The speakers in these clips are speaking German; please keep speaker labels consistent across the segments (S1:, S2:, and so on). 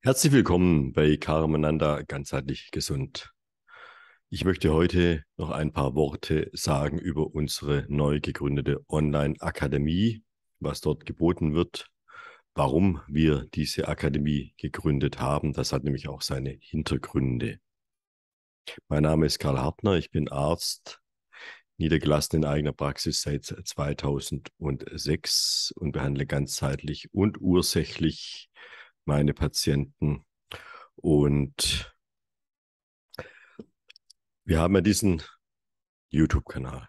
S1: Herzlich willkommen bei Karamananda ganzheitlich gesund. Ich möchte heute noch ein paar Worte sagen über unsere neu gegründete Online-Akademie, was dort geboten wird, warum wir diese Akademie gegründet haben. Das hat nämlich auch seine Hintergründe. Mein Name ist Karl Hartner, ich bin Arzt, niedergelassen in eigener Praxis seit 2006 und behandle ganzheitlich und ursächlich meine Patienten. Und wir haben ja diesen YouTube-Kanal.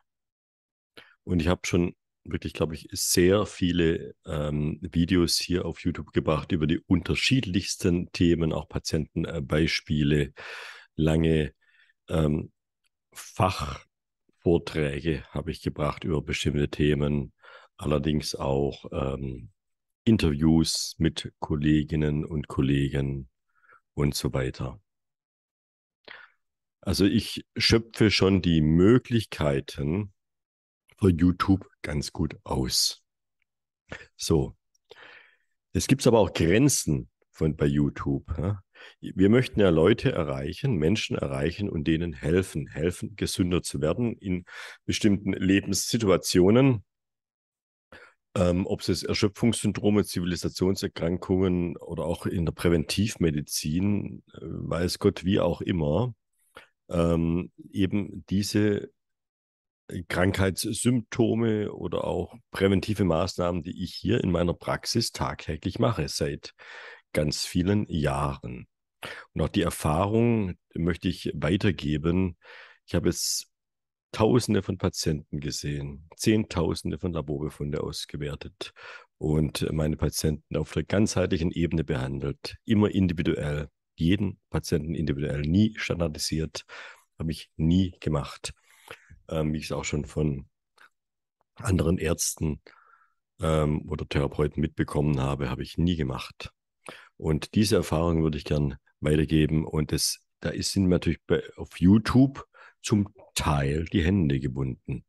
S1: Und ich habe schon wirklich, glaube ich, sehr viele ähm, Videos hier auf YouTube gebracht über die unterschiedlichsten Themen, auch Patientenbeispiele, lange ähm, Fachvorträge habe ich gebracht über bestimmte Themen, allerdings auch ähm, Interviews mit Kolleginnen und Kollegen und so weiter. Also ich schöpfe schon die Möglichkeiten für YouTube ganz gut aus. So. Es gibt aber auch Grenzen von bei YouTube. Wir möchten ja Leute erreichen, Menschen erreichen und denen helfen, helfen, gesünder zu werden in bestimmten Lebenssituationen ähm, ob es Erschöpfungssyndrome, Zivilisationserkrankungen oder auch in der Präventivmedizin, äh, weiß Gott wie auch immer, ähm, eben diese Krankheitssymptome oder auch präventive Maßnahmen, die ich hier in meiner Praxis tagtäglich mache, seit ganz vielen Jahren. Und auch die Erfahrung möchte ich weitergeben. Ich habe es Tausende von Patienten gesehen, Zehntausende von Laborbefunde ausgewertet und meine Patienten auf der ganzheitlichen Ebene behandelt, immer individuell, jeden Patienten individuell, nie standardisiert, habe ich nie gemacht, ähm, wie ich es auch schon von anderen Ärzten ähm, oder Therapeuten mitbekommen habe, habe ich nie gemacht. Und diese Erfahrung würde ich gern weitergeben und das, da ist, sind natürlich bei, auf YouTube zum Teil die Hände gebunden.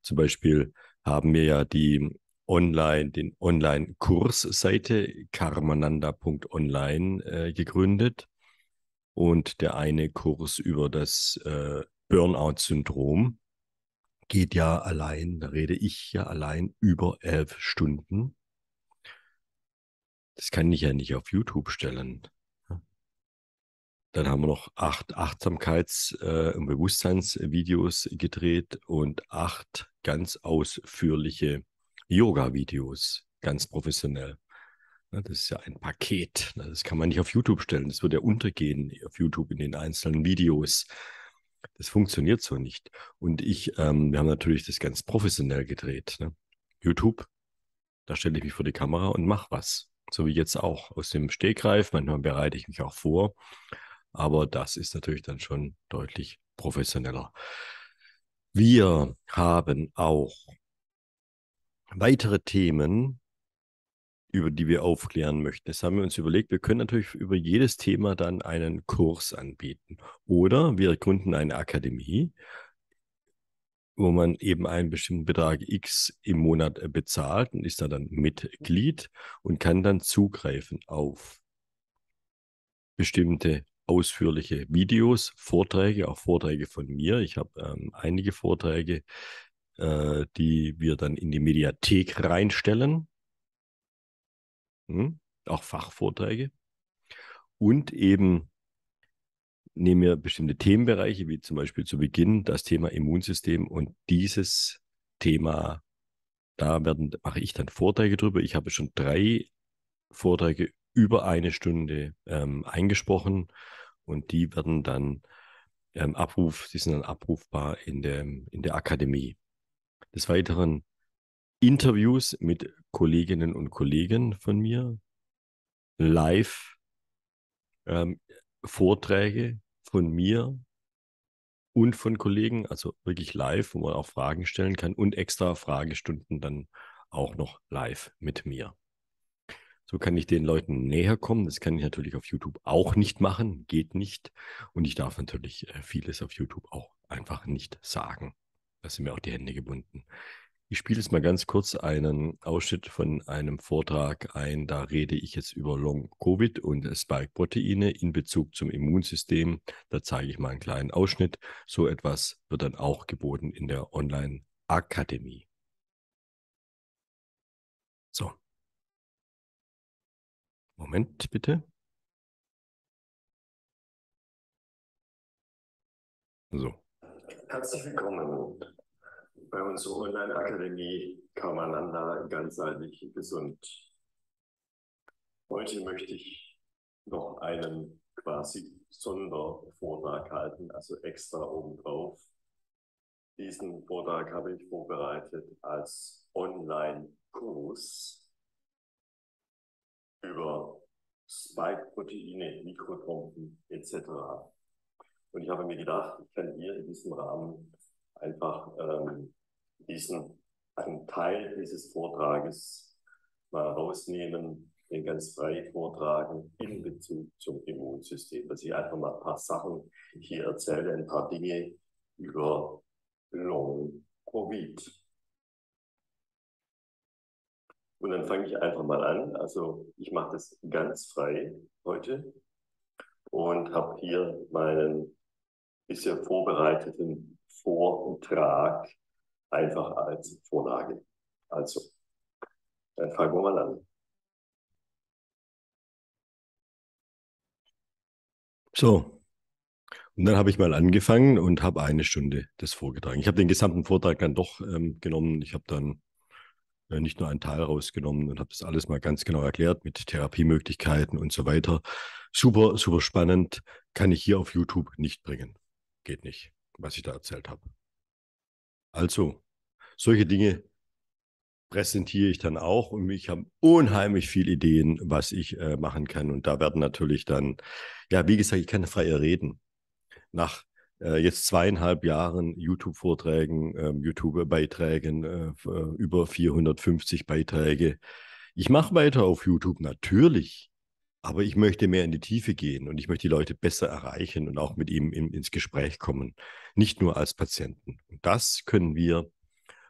S1: Zum Beispiel haben wir ja die Online, den Online-Kursseite karmananda.online äh, gegründet und der eine Kurs über das äh, Burnout-Syndrom geht ja allein, da rede ich ja allein über elf Stunden. Das kann ich ja nicht auf YouTube stellen. Dann haben wir noch acht Achtsamkeits- äh, und Bewusstseinsvideos gedreht und acht ganz ausführliche Yoga-Videos, ganz professionell. Das ist ja ein Paket. Das kann man nicht auf YouTube stellen. Das würde ja untergehen auf YouTube in den einzelnen Videos. Das funktioniert so nicht. Und ich, ähm, wir haben natürlich das ganz professionell gedreht. Ne? YouTube, da stelle ich mich vor die Kamera und mache was. So wie jetzt auch aus dem Stegreif. Manchmal bereite ich mich auch vor. Aber das ist natürlich dann schon deutlich professioneller. Wir haben auch weitere Themen, über die wir aufklären möchten. Das haben wir uns überlegt, wir können natürlich über jedes Thema dann einen Kurs anbieten. Oder wir gründen eine Akademie, wo man eben einen bestimmten Betrag X im Monat bezahlt und ist da dann Mitglied und kann dann zugreifen auf bestimmte ausführliche Videos, Vorträge, auch Vorträge von mir. Ich habe ähm, einige Vorträge, äh, die wir dann in die Mediathek reinstellen. Hm? Auch Fachvorträge. Und eben nehmen wir bestimmte Themenbereiche, wie zum Beispiel zu Beginn das Thema Immunsystem und dieses Thema, da werden, mache ich dann Vorträge drüber. Ich habe schon drei Vorträge über eine Stunde ähm, eingesprochen und die werden dann ähm, Abruf, die sind dann abrufbar in der, in der Akademie. Des Weiteren Interviews mit Kolleginnen und Kollegen von mir, live ähm, Vorträge von mir und von Kollegen, also wirklich live, wo man auch Fragen stellen kann und extra Fragestunden dann auch noch live mit mir. So kann ich den Leuten näher kommen. Das kann ich natürlich auf YouTube auch nicht machen, geht nicht. Und ich darf natürlich äh, vieles auf YouTube auch einfach nicht sagen. Da sind mir auch die Hände gebunden. Ich spiele jetzt mal ganz kurz einen Ausschnitt von einem Vortrag ein. Da rede ich jetzt über Long-Covid und Spike-Proteine in Bezug zum Immunsystem. Da zeige ich mal einen kleinen Ausschnitt. So etwas wird dann auch geboten in der Online-Akademie. So. Moment bitte. So.
S2: Herzlich willkommen bei unserer Online-Akademie Kamananda ganzheitlich gesund. Heute möchte ich noch einen quasi Sondervortrag halten, also extra obendrauf. Diesen Vortrag habe ich vorbereitet als Online-Kurs über Spike-Proteine, Mikrotrompen etc. Und ich habe mir gedacht, ich kann hier in diesem Rahmen einfach ähm, diesen einen Teil dieses Vortrages mal rausnehmen, den ganz frei vortragen in Bezug zum Immunsystem, dass ich einfach mal ein paar Sachen hier erzähle, ein paar Dinge über Long Covid. Und dann fange ich einfach mal an. Also ich mache das ganz frei heute und habe hier meinen bisher vorbereiteten Vortrag einfach als Vorlage. Also, dann fangen wir mal an.
S1: So, und dann habe ich mal angefangen und habe eine Stunde das vorgetragen. Ich habe den gesamten Vortrag dann doch ähm, genommen. Ich habe dann nicht nur einen Teil rausgenommen und habe das alles mal ganz genau erklärt mit Therapiemöglichkeiten und so weiter. Super, super spannend. Kann ich hier auf YouTube nicht bringen. Geht nicht, was ich da erzählt habe. Also, solche Dinge präsentiere ich dann auch und ich habe unheimlich viele Ideen, was ich äh, machen kann. Und da werden natürlich dann, ja, wie gesagt, ich kann freier reden. Nach äh, jetzt zweieinhalb Jahren YouTube-Vorträgen, äh, YouTube-Beiträgen, äh, äh, über 450 Beiträge. Ich mache weiter auf YouTube natürlich, aber ich möchte mehr in die Tiefe gehen und ich möchte die Leute besser erreichen und auch mit ihm in, ins Gespräch kommen, nicht nur als Patienten. Und das können wir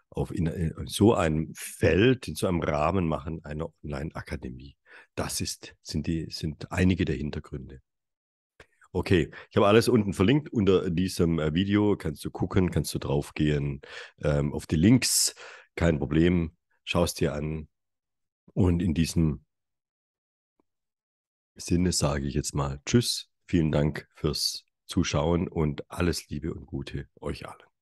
S1: auf in, in so einem Feld, in so einem Rahmen machen, einer Online-Akademie. Das ist, sind, die, sind einige der Hintergründe. Okay, ich habe alles unten verlinkt unter diesem äh, Video. Kannst du gucken, kannst du draufgehen ähm, auf die Links. Kein Problem. Schau es dir an. Und in diesem Sinne sage ich jetzt mal Tschüss, vielen Dank fürs Zuschauen und alles Liebe und Gute euch allen.